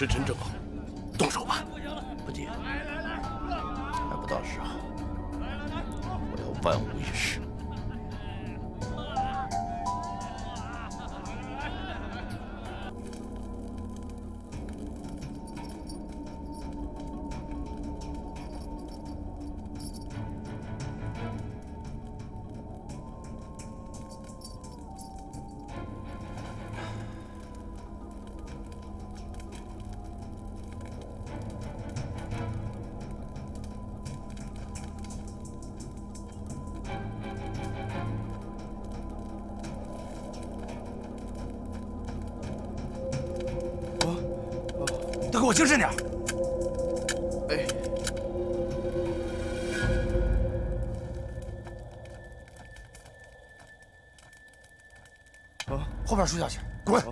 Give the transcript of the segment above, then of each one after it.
时辰正好，动手吧。不急，还不到时候。我要万无一失。我精神点。哎，啊，后边输下去，滚！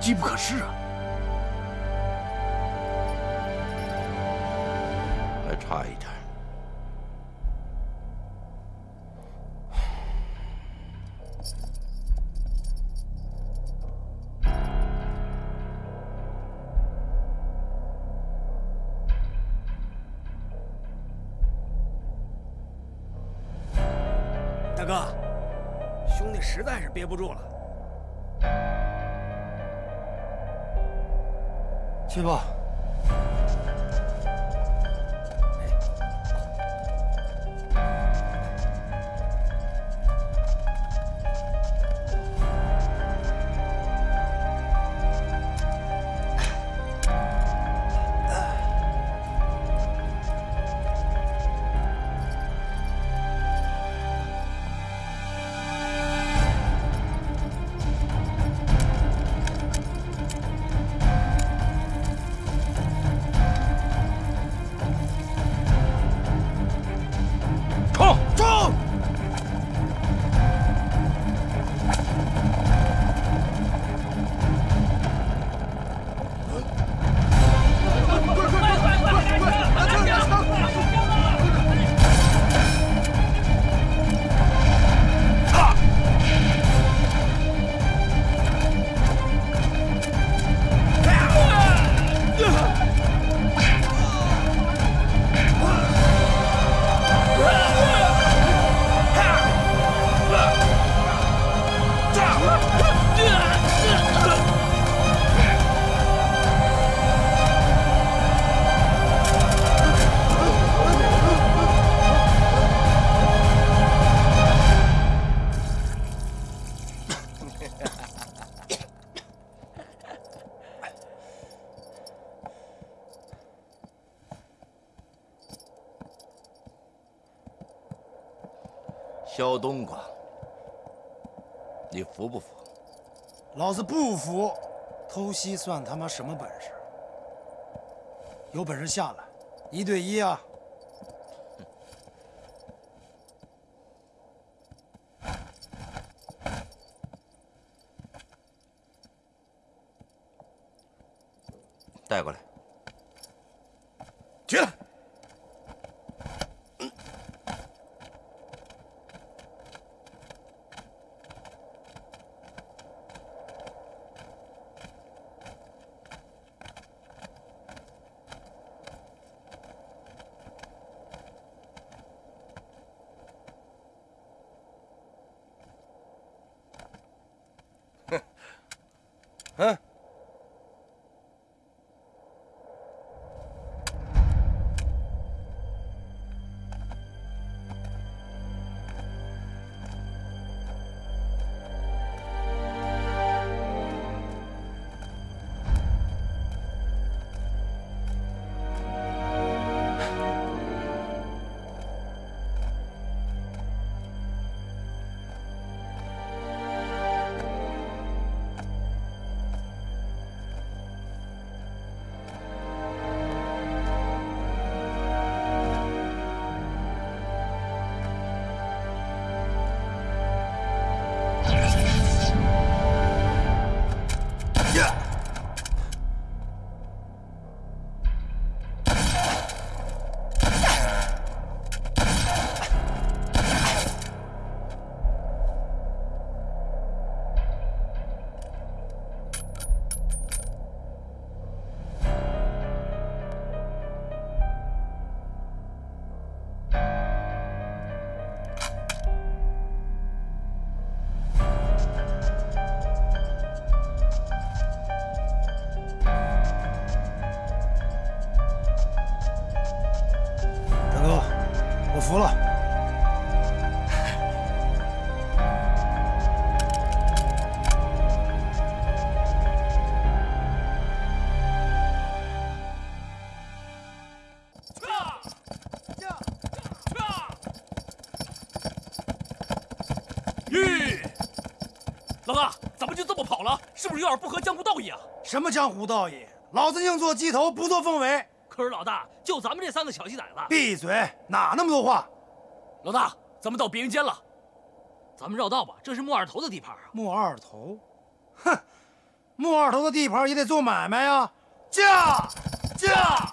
机不可失啊！还差一点。大哥，兄弟实在是憋不住了。去吧。萧冬瓜，你服不服？老子不服！偷袭算他妈什么本事？有本事下来，一对一啊！带过来。起来！嗯，服了。吁！老大，咱们就这么跑了？是不是有点不合江湖道义啊？什么江湖道义？老子宁做鸡头，不做凤尾。可是老大，就咱们这三个小鸡崽子，闭嘴！哪那么多话？老大，咱们到别人间了，咱们绕道吧，这是莫二头的地盘啊。莫二头，哼，莫二头的地盘也得做买卖呀。驾驾！